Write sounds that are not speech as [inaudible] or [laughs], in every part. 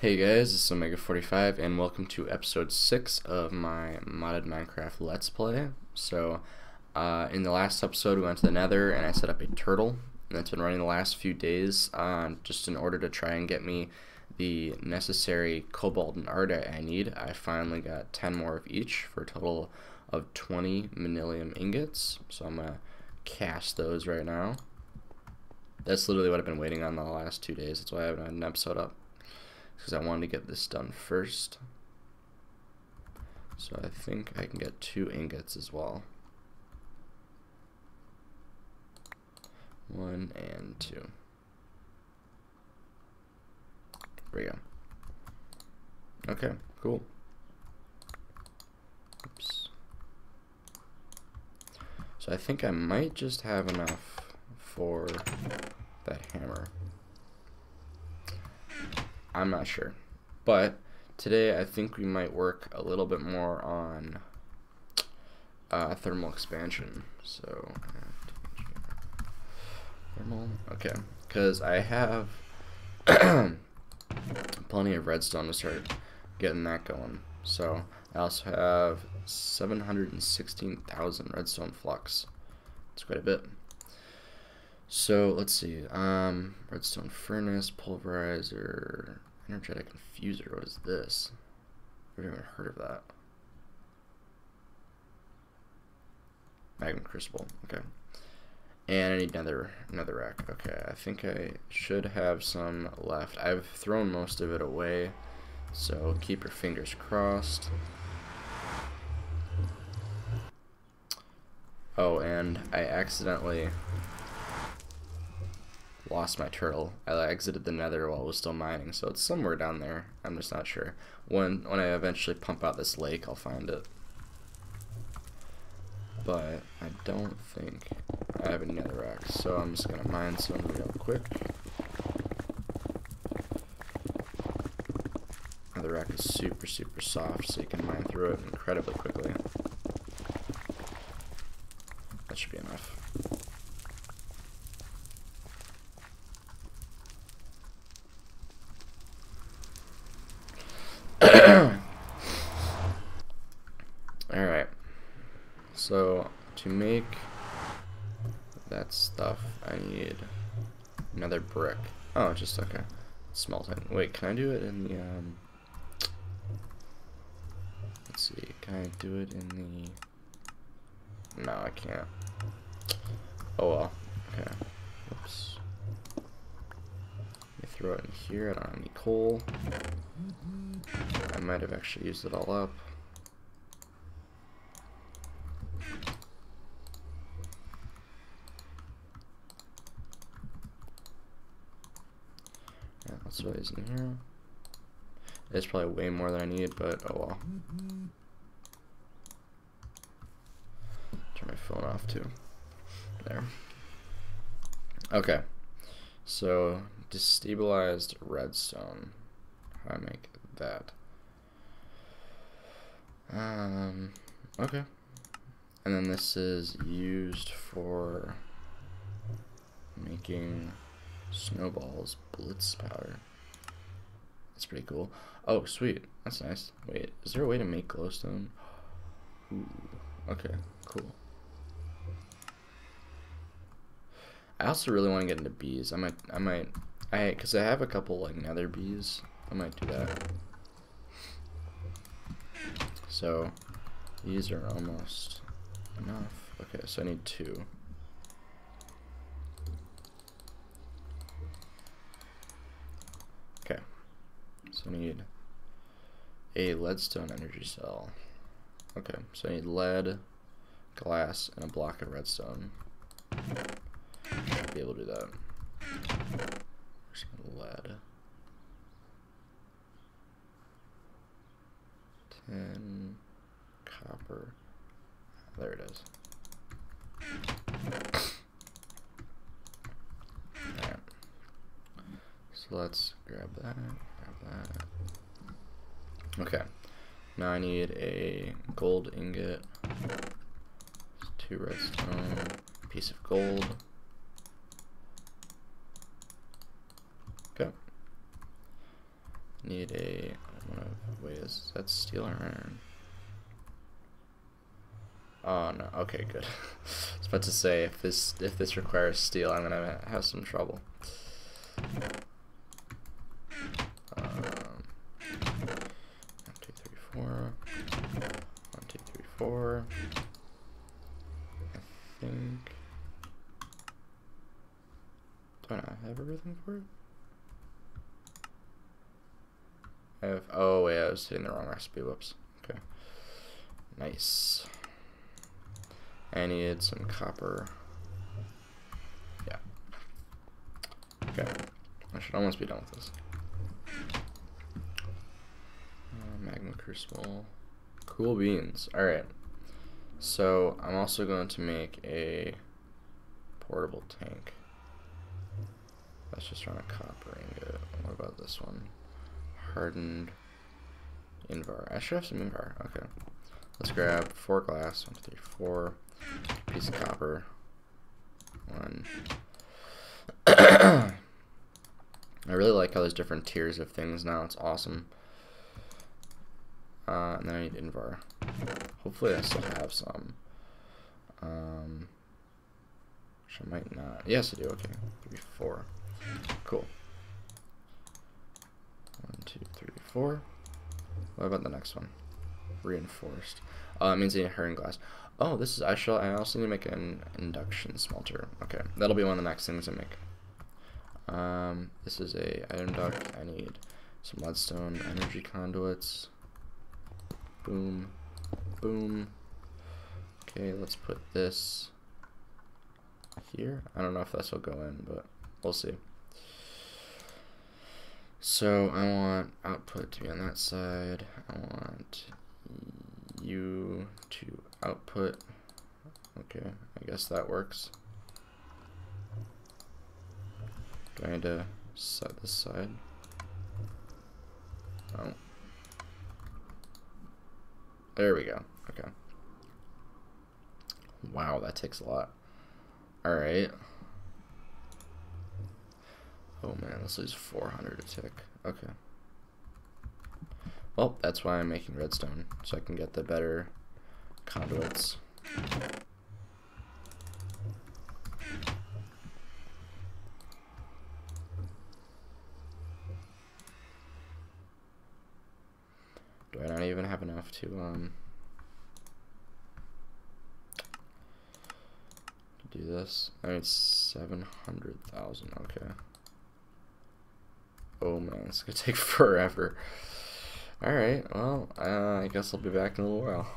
Hey guys, this is Omega45 and welcome to episode 6 of my modded Minecraft Let's Play. So, uh, in the last episode we went to the nether and I set up a turtle and that's been running the last few days uh, just in order to try and get me the necessary cobalt and ardite I need. I finally got 10 more of each for a total of 20 manyullyn ingots. So I'm going to cast those right now. That's literally what I've been waiting on the last two days. That's why I haven't had an episode up because I wanted to get this done first. So I think I can get two ingots as well. One and two. There we go. Okay, cool. Oops. So I think I might just have enough for that hammer. I'm not sure. But today I think we might work a little bit more on uh, thermal expansion. So, thermal, okay. Because I have [coughs] plenty of redstone to start getting that going. So, I also have 716,000 redstone flux. That's quite a bit. So let's see. Um, redstone furnace, pulverizer, energetic infuser. What is this? I've never heard of that. Magma crucible. Okay. And I need another another rack. Okay, I think I should have some left. I've thrown most of it away, so keep your fingers crossed. Oh, and I accidentally lost my turtle. I exited the nether while it was still mining, so it's somewhere down there. I'm just not sure. When when I eventually pump out this lake, I'll find it. But I don't think I have any netherrack, so I'm just gonna mine some real quick. Netherrack is super super soft, so you can mine through it incredibly quickly. That should be enough. Alright. So, to make that stuff, I need another brick. Oh, just okay. Smelting. Wait, can I do it in the, um... Let's see, can I do it in the... No, I can't. Oh well. Okay. Oops. Let me throw it in here. I don't have any coal. I might have actually used it all up. That's in here. It's probably way more than I need, but oh well. Turn my phone off too. There. Okay. So, destabilized redstone. How do I make that? Um, okay. And then this is used for making snowballs blizz powder. That's pretty cool. Oh, sweet. That's nice. Wait, is there a way to make glowstone? Ooh, okay, cool. I also really want to get into bees. I might, I might, I, cause I have a couple like nether bees. I might do that. So, these are almost enough. Okay, so I need two. Okay, I need a leadstone energy cell. Okay, so I need lead, glass, and a block of redstone. Should be able to do that. lead. 10 copper. There it is. [coughs] Alright. So let's grab that, that. Okay. Now I need a gold ingot, two redstone, piece of gold. Okay. Need a, wait, is that steel or iron? Oh no, okay, good. [laughs] I was about to say, if this if this requires steel, I'm gonna have some trouble. Um, one, two, three, four. One, two, three, four. I think. Do I not have everything for it? Oh wait, I was hitting the wrong recipe, whoops. Okay. Nice. I need some copper. Yeah. Okay. I should almost be done with this. Uh, magma crucible. Cool beans. Alright. So, I'm also going to make a portable tank. Let's just run a copper ingot. What about this one? Hardened Invar. I should have some Invar. Okay. Let's grab four glass. One, two, three, four. Piece of copper. One. [coughs] I really like how there's different tiers of things now. It's awesome. Uh, and then I need Invar. Hopefully I still have some. Um, which I might not. Yes, I do. Okay. Three, four. Cool. One, two, three, four. What about the next one? Reinforced. Uh, it means I need iron glass. Oh, this is, I shall, I also need to make an induction smelter. Okay, that'll be one of the next things I make. Um, this is a item duct. I need some leadstone energy conduits. Boom, boom. Okay, let's put this here. I don't know if this will go in, but we'll see. So I want output to be on that side. I want you to output. Okay, I guess that works. Do I need to set this side? Oh. There we go. Okay. Wow, that takes a lot. Alright. Oh man, this is 400 a tick. Okay. Well, that's why I'm making redstone, so I can get the better conduits. Do I not even have enough to, um, to do this? I need 700,000, okay. Oh man, it's gonna [laughs] take forever. Alright, well, uh, I guess I'll be back in a little while.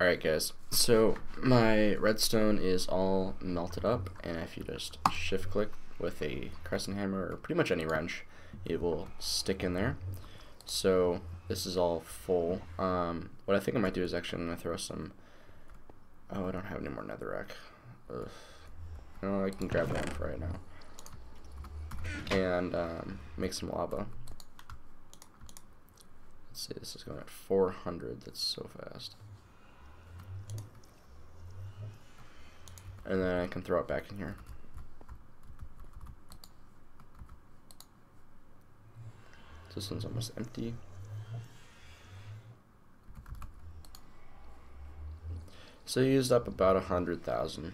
Alright guys, so my redstone is all melted up, and if you just shift click with a crescent hammer, or pretty much any wrench, it will stick in there. So this is all full. Um, what I think I might do is actually I'm to throw some, oh I don't have any more netherrack. Ugh. No, I can grab one for right now and um, make some lava. Let's see, this is going at 400. That's so fast. And then I can throw it back in here. This one's almost empty. So I used up about a hundred thousand.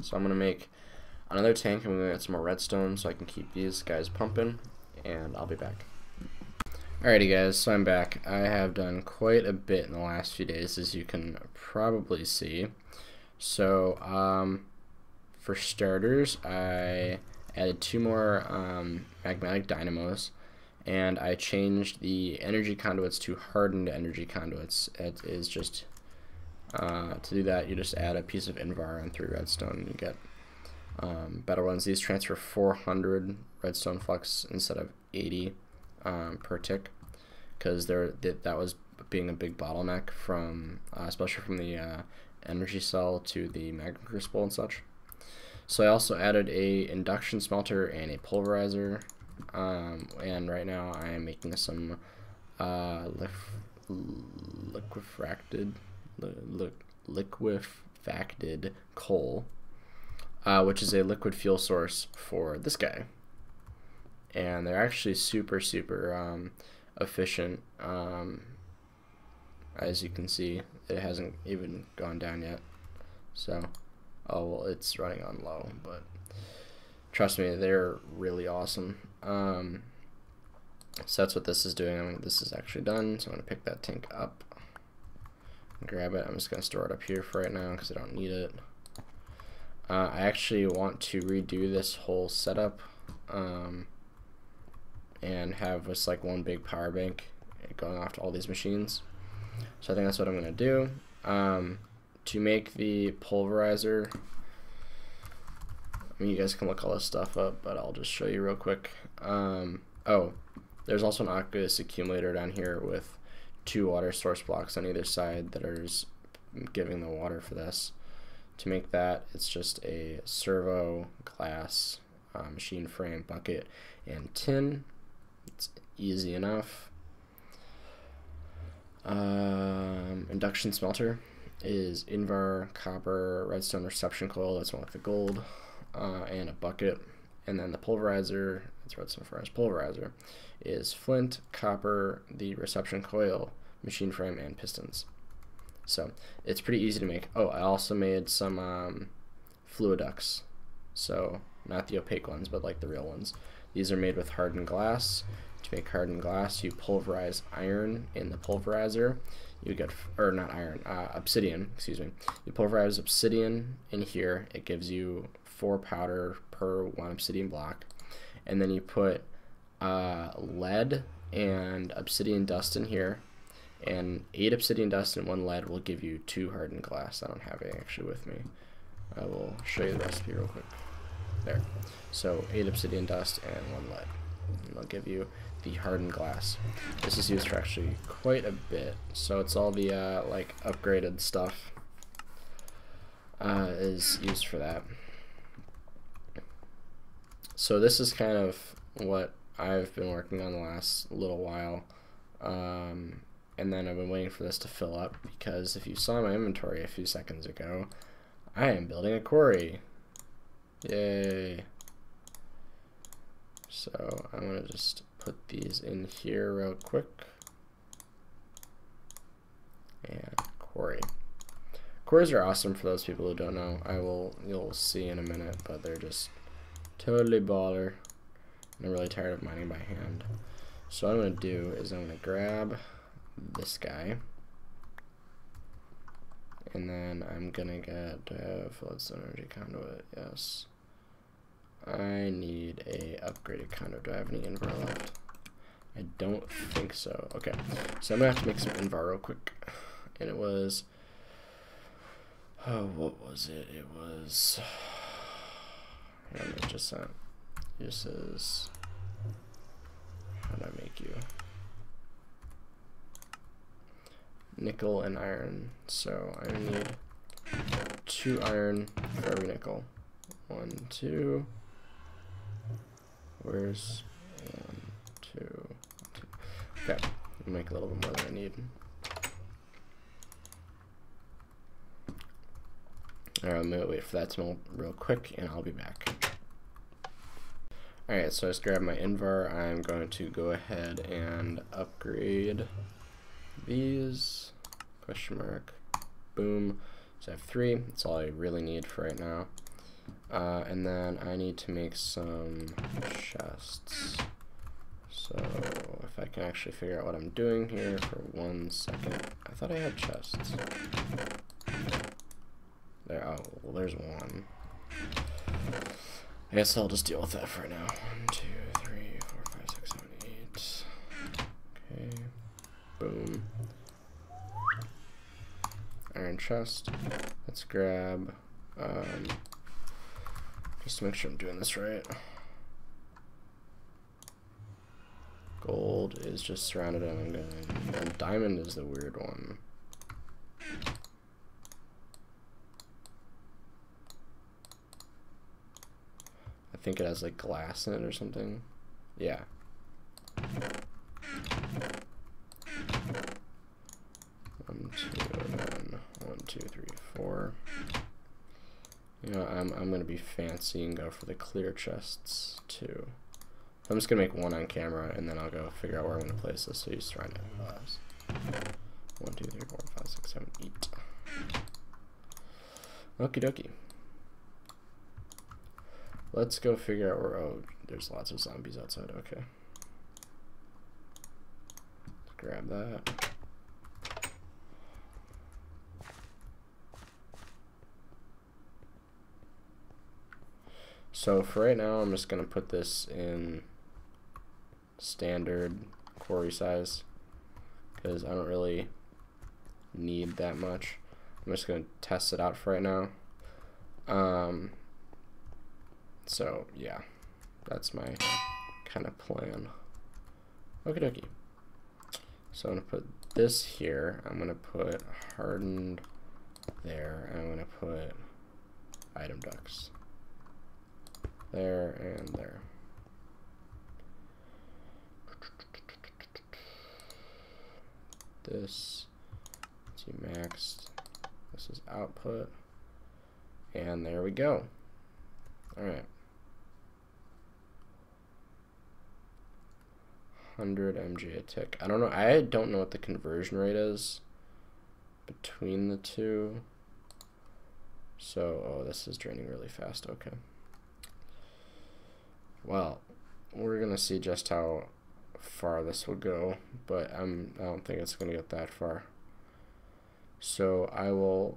So I'm gonna make another tank. I'm going to get some more redstone so I can keep these guys pumping, and I'll be back. Alrighty guys, so I'm back. I have done quite a bit in the last few days, as you can probably see. So, um, for starters, I added two more um, magmatic dynamos, and I changed the energy conduits to hardened energy conduits. It is just, uh, to do that, you just add a piece of Invar and three redstone, and you get um, better ones. These transfer 400 redstone flux instead of 80 um, per tick because there that was being a big bottleneck from uh, especially from the uh, energy cell to the magma crucible and such. So I also added a induction smelter and a pulverizer, um, and right now I am making some uh, liquifacted li liquifacted coal uh, which is a liquid fuel source for this guy. and they're actually super super um, efficient. Um, as you can see, it hasn't even gone down yet. So, oh well, it's running on low, but trust me, they're really awesome. Um, so that's what this is doing. this is actually done, so I'm going to pick that tank up, grab it. I'm just going to store it up here for right now because I don't need it. Uh, I actually want to redo this whole setup um, and have just like one big power bank going off to all these machines. So I think that's what I'm going to do. Um, to make the pulverizer, I mean, you guys can look all this stuff up, but I'll just show you real quick. Um, oh, there's also an aqueous accumulator down here with two water source blocks on either side that are giving the water for this. To make that, it's just a servo glass uh, machine frame bucket and tin. It's easy enough. Um, induction smelter is Invar copper redstone reception coil. That's one with the gold uh, and a bucket. And then the pulverizer, that's redstone furnace pulverizer, is flint, copper, the reception coil, machine frame, and pistons. So it's pretty easy to make. Oh, I also made some um. So not the opaque ones, but like the real ones. These are made with hardened glass. To make hardened glass, you pulverize iron in the pulverizer. You get, or not iron, uh, obsidian, excuse me. You pulverize obsidian in here. It gives you four powder per one obsidian block. And then you put uh, lead and obsidian dust in here and 8 obsidian dust and 1 lead will give you 2 hardened glass. I don't have it actually with me. I will show you the recipe real quick. There. So 8 obsidian dust and 1 lead. And they'll give you the hardened glass. This is used for actually quite a bit. So it's all the uh, like upgraded stuff uh, is used for that. So this is kind of what I've been working on the last little while. Um, and then I've been waiting for this to fill up because if you saw my inventory a few seconds ago, I am building a quarry. Yay. So I'm going to just put these in here real quick. And quarry. Quarries are awesome for those people who don't know. I will, you'll see in a minute, but they're just totally baller. I'm really tired of mining by hand. So what I'm going to do is I'm going to grab this guy. And then I'm gonna get uh, floodstone energy conduit, yes. I need a upgraded conduit. Do I have any invar left? I don't think so. Okay, so I'm gonna have to make some invar real quick. And it was, oh, what was it? It was, [sighs] let just sent. This is, how do I make you? Nickel and iron. So I need two iron for every nickel. One, two. Where's one, two, two. Okay, make a little bit more than I need. Alright, I'm gonna wait for that to melt real quick and I'll be back. Alright, so I just grabbed my Invar. I'm going to go ahead and upgrade these, question mark, boom. So I have three, that's all I really need for right now. Uh, and then I need to make some chests. So if I can actually figure out what I'm doing here for one second. I thought I had chests. There, oh, well there's one. I guess I'll just deal with that for now. One, two, three, four, five, six, seven, eight. Okay. Boom. Iron chest. Let's grab, um, just to make sure I'm doing this right. Gold is just surrounded and and diamond is the weird one. I think it has like glass in it or something. Yeah. One, two, and then one, two, three, four. You know, I'm, I'm going to be fancy and go for the clear chests, too. I'm just gonna make one on camera and then I'll go figure out where I'm gonna place this. So you just trying to one, two, three, four, five, six, seven, eight. Okie dokie. Let's go figure out where. Oh, there's lots of zombies outside. Okay. Let's grab that. So for right now, I'm just going to put this in standard quarry size because I don't really need that much. I'm just going to test it out for right now. Um, so yeah, that's my kind of plan. Okie dokie. So I'm going to put this here. I'm going to put hardened there. And I'm going to put item ducts there and there. This see maxed. This is output. And there we go. Alright. 100 MJ a tick. I don't know. I don't know what the conversion rate is between the two. So, oh, this is draining really fast. Okay. Well, we're gonna see just how far this will go, but I'm I don't think it's gonna get that far. So I will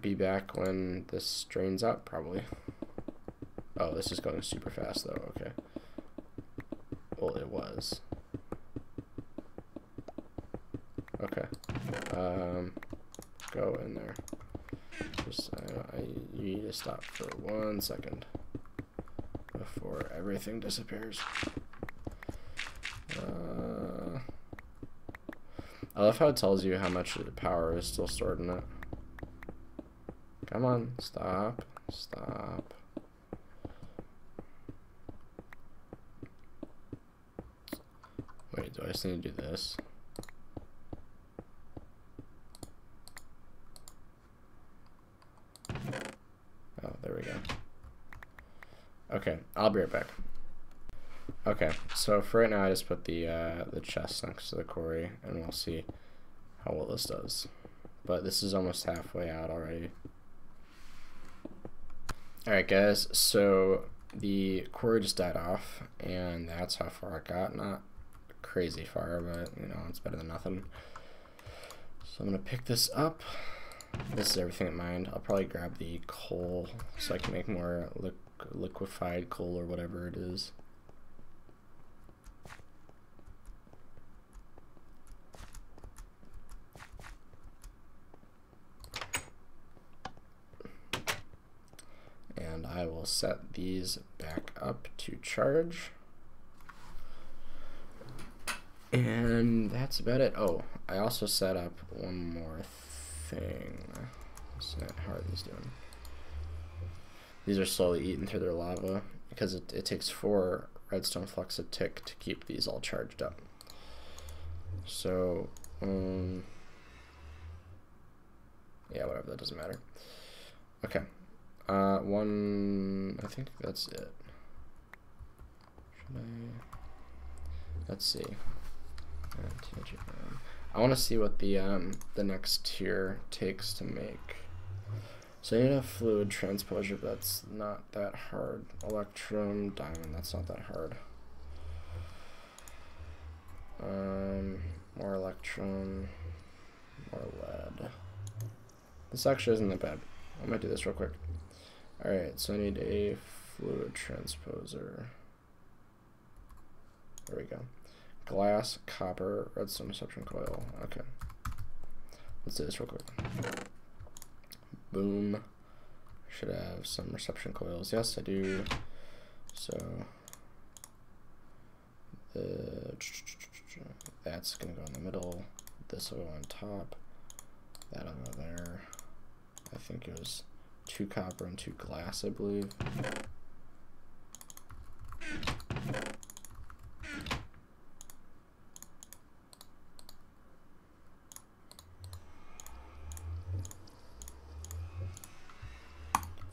be back when this drains out probably. Oh, this is going super fast though. Okay. Well, it was. Okay. Um, go in there. Just I, you need to stop for one second everything disappears. Uh, I love how it tells you how much power is still stored in it. Come on, stop, stop. Wait, do I just need to do this? Oh, there we go. Okay, I'll be right back. Okay, so for right now I just put the uh, the chest next to the quarry and we'll see how well this does. But this is almost halfway out already. Alright guys, so the quarry just died off and that's how far it got. Not crazy far, but you know, it's better than nothing. So I'm gonna pick this up. This is everything in mind. I'll probably grab the coal so I can make more li liquefied coal or whatever it is. And I will set these back up to charge. And that's about it. Oh, I also set up one more thing. How are these doing? These are slowly eating through their lava because it, it takes four redstone flux a tick to keep these all charged up. So, um, yeah, whatever, that doesn't matter. Okay, uh, one, I think that's it. Should I, let's see. I want to see what the um, the next tier takes to make. So I need a fluid transposer, that's not that hard. Electrum, diamond, that's not that hard. Um, more electrum, more lead. This actually isn't that bad. I might do this real quick. Alright, so I need a fluid transposer. There we go glass, copper, redstone reception coil. Okay. Let's do this real quick. Boom. Should have some reception coils. Yes, I do. So the that's gonna go in the middle. This will go on top. That'll go there. I think it was two copper and two glass, I believe.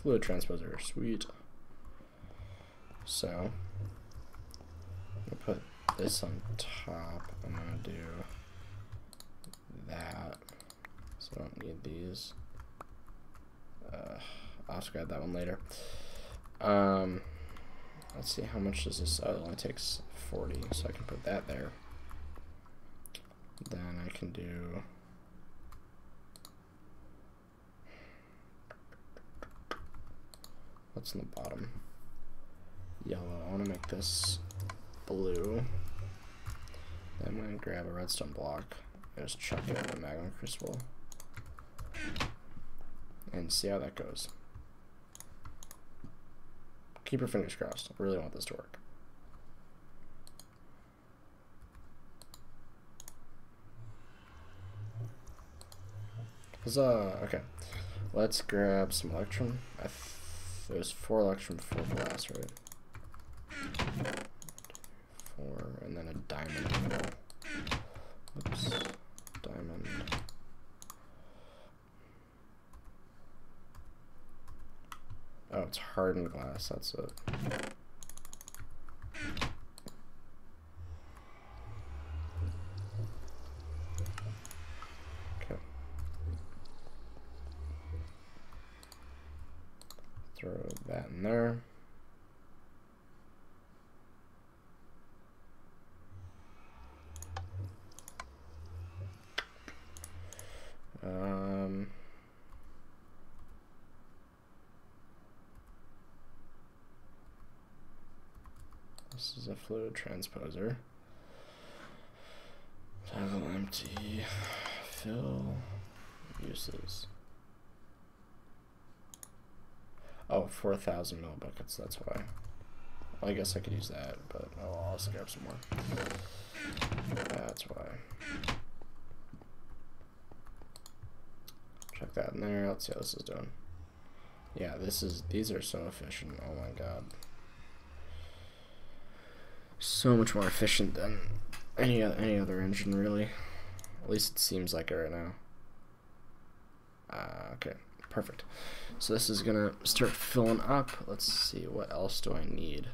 Fluid transposer, sweet. So, I'm gonna put this on top, I'm gonna do that. So I don't need these. Uh, I'll grab that one later. Um, let's see, how much does this? Oh, it only takes 40, so I can put that there. Then I can do. What's in the bottom? Yellow. I want to make this blue. Then I'm going to grab a redstone block just chuck it in the magma crucible. And see how that goes. Keep your fingers crossed. I really want this to work. Huzzah! Okay. Let's grab some electrum. I there's four electrum, four glass, right? Four, and then a diamond. Oops. Diamond. Oh, it's hardened glass, that's it. Okay. Throw that in there. Um, fluid transposer. Toggle empty. Fill uses. Oh, 4,000 millibuckets, that's why. Well, I guess I could use that, but oh, I'll also grab some more. That's why. Check that in there. Let's see how this is doing. Yeah, this is these are so efficient. Oh my god. So much more efficient than any any other engine really. At least it seems like it right now. Uh, okay, perfect. So this is gonna start filling up. Let's see, what else do I need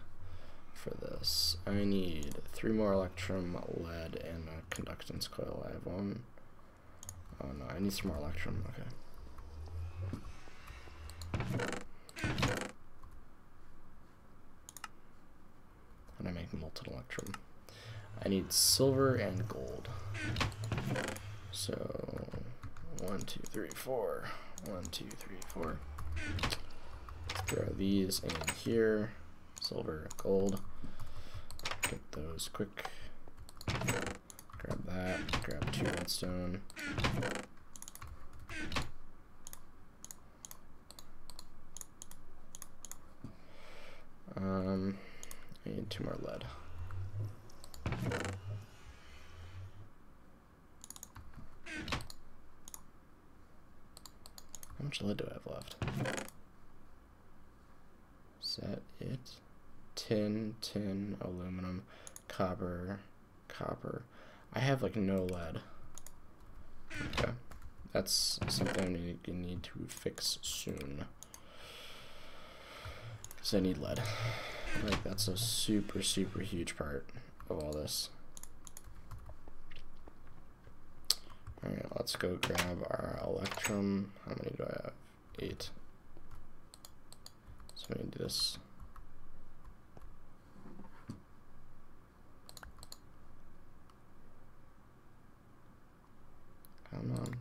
for this? I need three more electrum, lead, and a conductance coil. I have one. Oh no, I need some more electrum. Okay. And I make molten electrum. I need silver and gold. So one, two, three, four. One, two, three, four. Throw these in here. Silver, gold. Get those quick. Grab that. Grab two redstone. Um, I need two more lead. Lead do I have left? Is that it? Tin, tin, aluminum, copper, copper. I have like no lead. Okay. That's something I need to fix soon. Because I need lead. Like, that's a super, super huge part of all this. Alright, let's go grab our electrum. How many do I have? Eight. So we need this. Come on.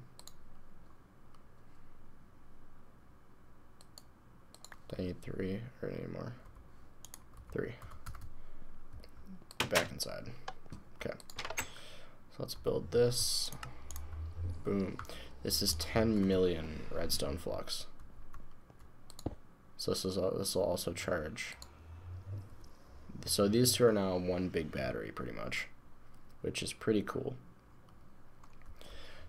I need three or any more? Three. Back inside. Okay. So let's build this. Boom. This is 10 million redstone flux. So this is this will also charge. So these two are now one big battery pretty much, which is pretty cool.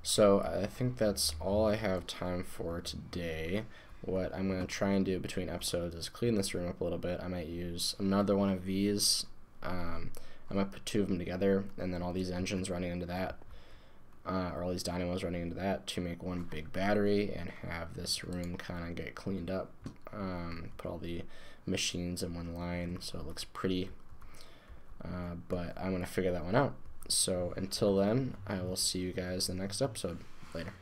So I think that's all I have time for today. What I'm going to try and do between episodes is clean this room up a little bit. I might use another one of these. Um, I might put two of them together and then all these engines running into that, uh, or all these dynamos running into that to make one big battery and have this room kind of get cleaned up. Um, put all the machines in one line so it looks pretty. Uh, but I'm going to figure that one out. So until then, I will see you guys in the next episode. Later.